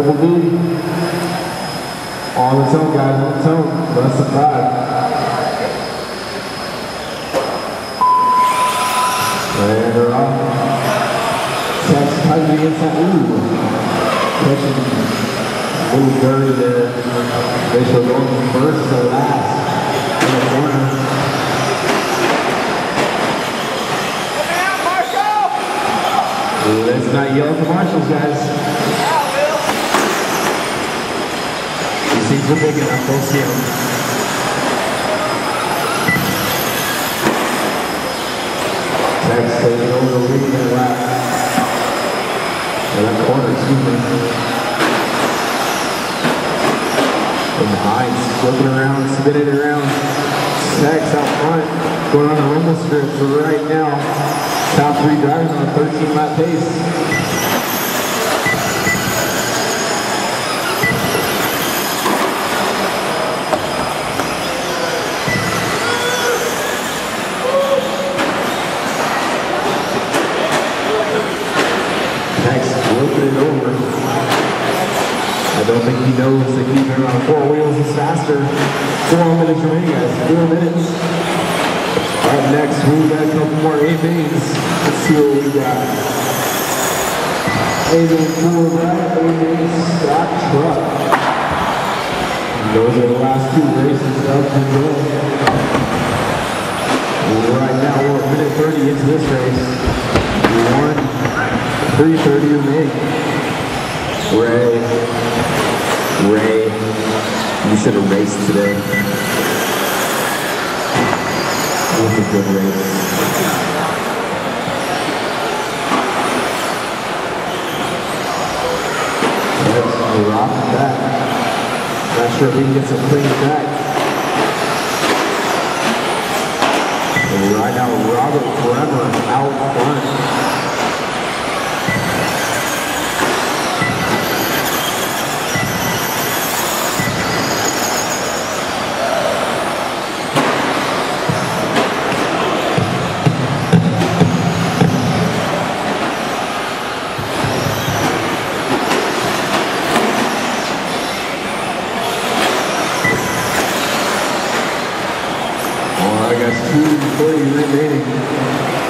Double D. On its own, guys, on its own. Less than five. And they're off. Tex tightly that. Ooh. Catching a little dirty there. Bishop going from first to last. In the corner. Let's not yell at the marshals, guys. Don't see them. Taking over the lead in the lap. Or that corner, me. From behind, flipping around, spinning around. Sacks out front, going on the rumble strip for right now. Top three drivers on a 13 lap pace. Over. I don't think he knows that keeping on four wheels is faster. Four minutes remaining, guys. Four minutes. Up next, we've got a couple more A-mains. Let's see what we got. A-main four back, A-main stock truck. Those are the last two races up to go. Right now, we're a minute 30 into this race. One, 330 me. Ray, Ray, you should have raced today. It was a good race. Let's rock that. Not sure if he can get some clean back. And right now, Robert Bremer out Two thirty remaining.